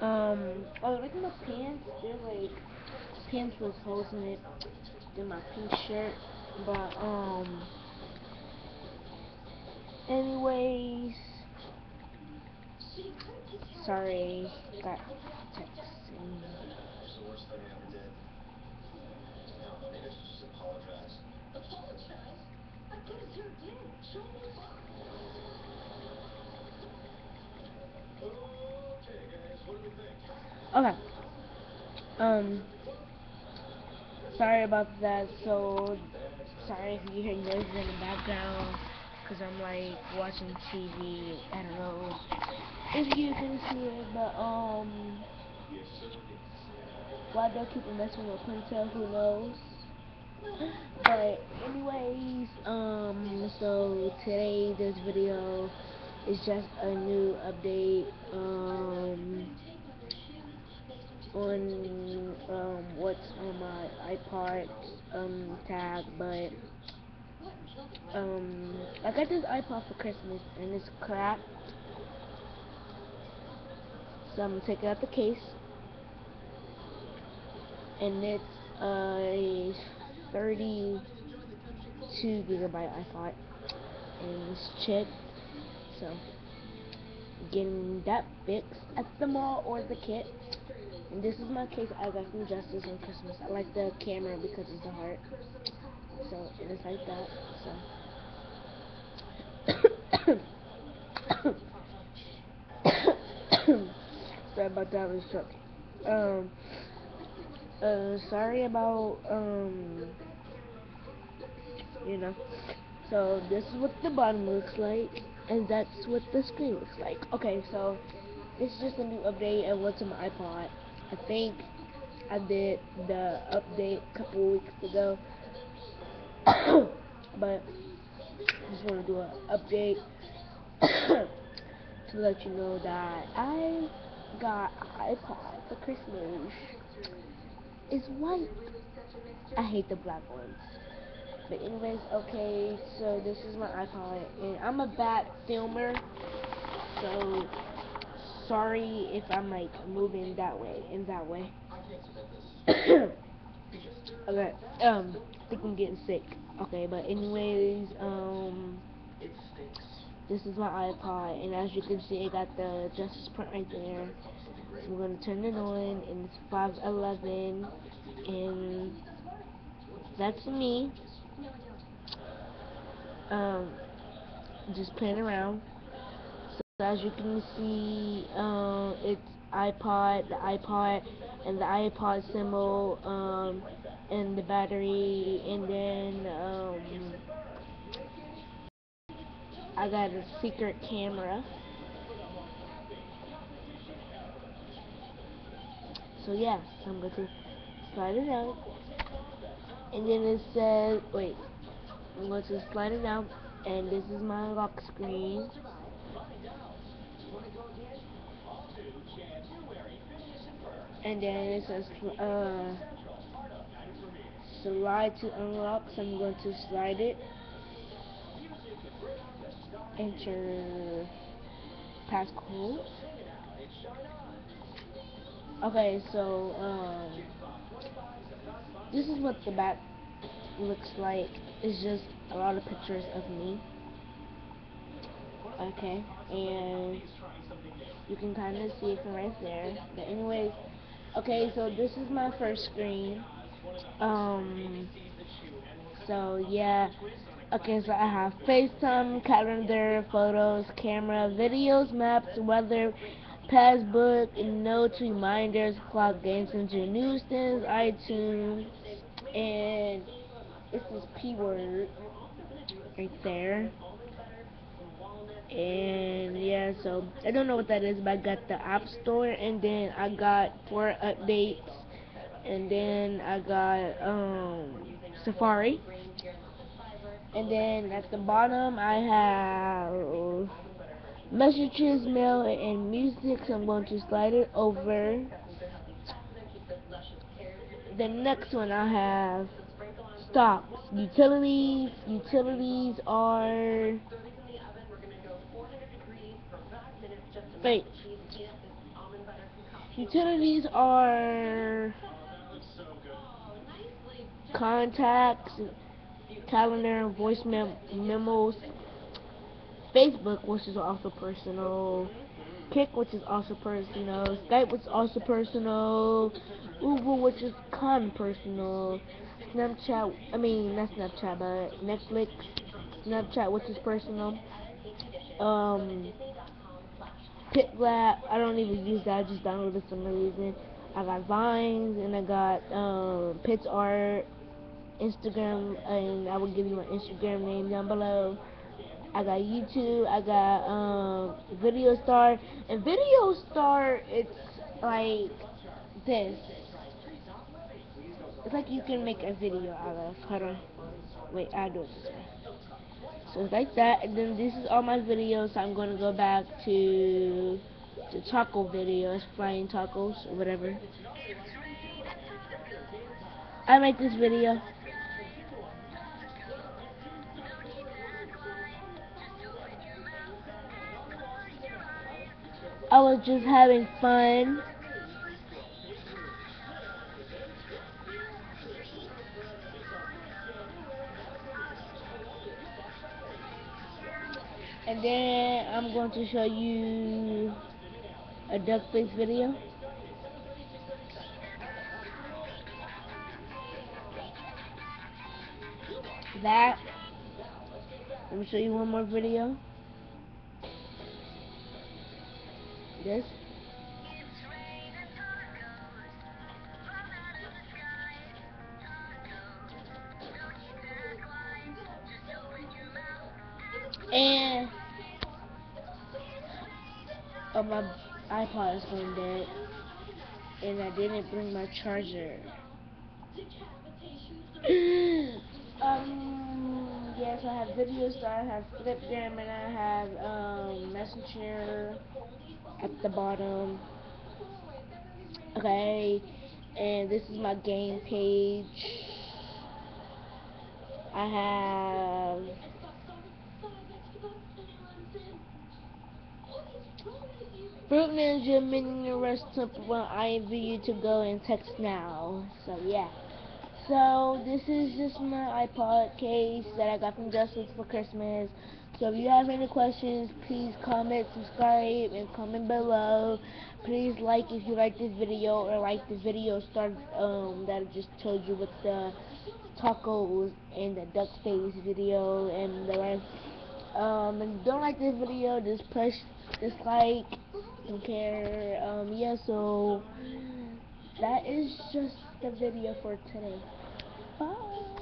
Um, oh, like my pants, they're like, pants with holes in it. They're my pink shirt, but, um, anyways, sorry, got texting. The worst thing I ever did. You know, maybe I just apologize. Apologize? I guess you did. Show me your book. Okay, guys, what do we think? Okay. Um, sorry about that. So, sorry if you hear noises in the background, because I'm like watching TV. I don't know if you can see it, but um, why they're keeping messing with Prince who knows? But anyways, um, so today this video is just a new update, um, on, um, what's on my iPod, um, tag, but, um, I got this iPod for Christmas, and it's crap, so I'm gonna take out the case, and it's a 32 gigabyte iPod, and it's chipped, so getting that fixed at the mall or the kit. And this is my case I got from Justice on Christmas. I like the camera because it's a heart. So it is like that. So sorry about that was shook. Um uh sorry about um you know. So this is what the bottom looks like and that's what the screen looks like. Okay, so this is just a new update of what's on my iPod. I think I did the update a couple weeks ago, but I just want to do an update to let you know that I got an iPod for Christmas. It's white. I hate the black ones. But anyways, okay, so this is my iPod, and I'm a bad filmer, so sorry if I'm like moving that way in that way. okay, um, I think I'm getting sick. Okay, but anyways, um, this is my iPod, and as you can see, I got the Justice print right there. So I'm gonna turn it on, and it's 511, and that's me um, just playing around. So as you can see, um, it's iPod, the iPod, and the iPod symbol, um, and the battery, and then um, I got a secret camera. So yeah, I'm going to slide it out, and then it says, wait, I'm going to slide it out, and this is my lock screen. And then it says uh, slide to unlock, so I'm going to slide it. Enter passcode. Okay, so um, this is what the back looks like. It's just a lot of pictures of me. Okay, and you can kind of see it from right there. But anyways, okay, so this is my first screen. Um, so yeah. Okay, so I have FaceTime, calendar, photos, camera, videos, maps, weather, passbook, notes, reminders, clock, games, into newsstands, iTunes, and this is P word right there. And yeah, so I don't know what that is, but I got the App Store, and then I got four updates, and then I got um Safari, and then at the bottom I have messages, mail, and music. So I'm going to slide it over. The next one I have stocks, utilities. Utilities are Utilities are contacts, calendar, voice mem memos, Facebook, which is also personal, Kik, which is also personal, Skype, which is also personal, Uber, which is kind personal, Snapchat, I mean, not Snapchat, but Netflix, Snapchat, which is personal, um, PicLab, I don't even use that, I just downloaded for no reason. I got Vines, and I got, um, PicsArt, Instagram, and I will give you my Instagram name down below. I got YouTube, I got um, Video Star, and Video Star, it's like this. It's like you can make a video out of. Hold on. Wait, I do it this way. It's like that, and then this is all my videos. I'm going to go back to the taco videos, frying tacos, or whatever. I made this video. I was just having fun. And then I'm going to show you a duck face video. That. Let me show you one more video. This. And oh, my iPod is going dead, and I didn't bring my charger. um, yes, I have video star, I have Flipgram, and I have um, Messenger at the bottom. Okay, and this is my game page. I have Fruit Ninja Mini Rush Temple when I invite you to go and text now. So yeah. So this is just my iPod case that I got from Justice for Christmas. So if you have any questions, please comment, subscribe, and comment below. Please like if you like this video or like the video start um that I just told you with the tacos and the duck face video and the rest. Um, and don't like this video, just push dislike, don't care. Um, yeah, so that is just the video for today. Bye.